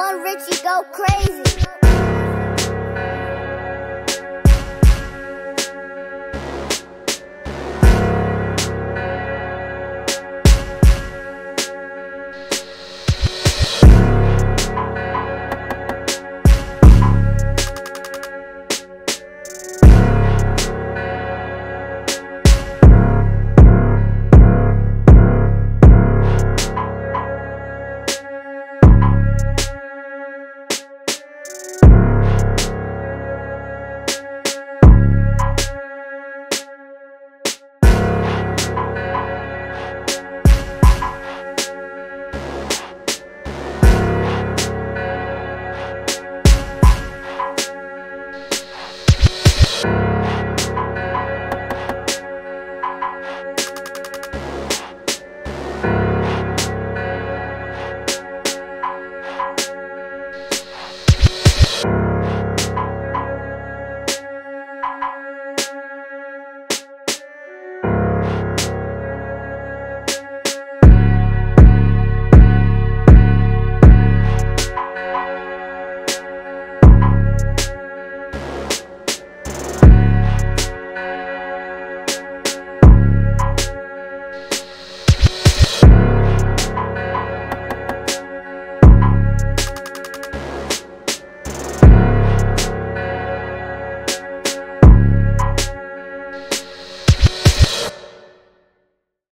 One Richie go crazy. You